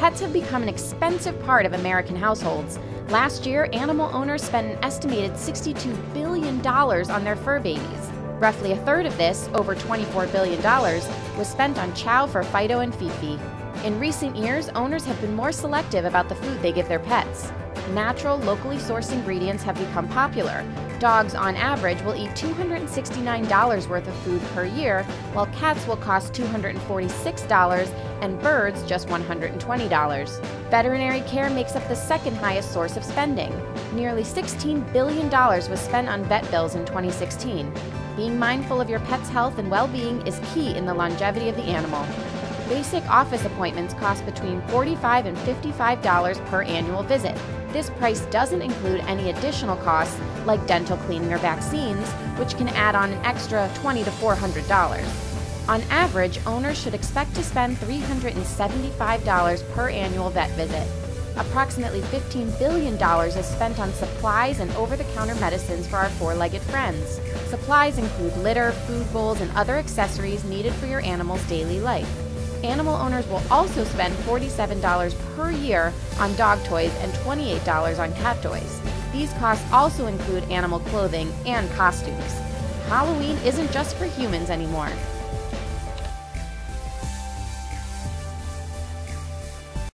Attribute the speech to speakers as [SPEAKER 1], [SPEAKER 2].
[SPEAKER 1] Pets have become an expensive part of American households. Last year, animal owners spent an estimated $62 billion on their fur babies. Roughly a third of this, over $24 billion, was spent on chow for Fido and Fifi. In recent years, owners have been more selective about the food they give their pets. Natural, locally sourced ingredients have become popular. Dogs, on average, will eat $269 worth of food per year, while cats will cost $246 and birds just $120. Veterinary care makes up the second highest source of spending. Nearly $16 billion was spent on vet bills in 2016. Being mindful of your pet's health and well being is key in the longevity of the animal. Basic office appointments cost between 45 and $55 per annual visit. This price doesn't include any additional costs like dental cleaning or vaccines, which can add on an extra 20 to $400. On average, owners should expect to spend $375 per annual vet visit. Approximately $15 billion is spent on supplies and over the counter medicines for our four legged friends. Supplies include litter, food bowls, and other accessories needed for your animal's daily life. Animal owners will also spend $47 per year on dog toys and $28 on cat toys. These costs also include animal clothing and costumes. Halloween isn't just for humans anymore.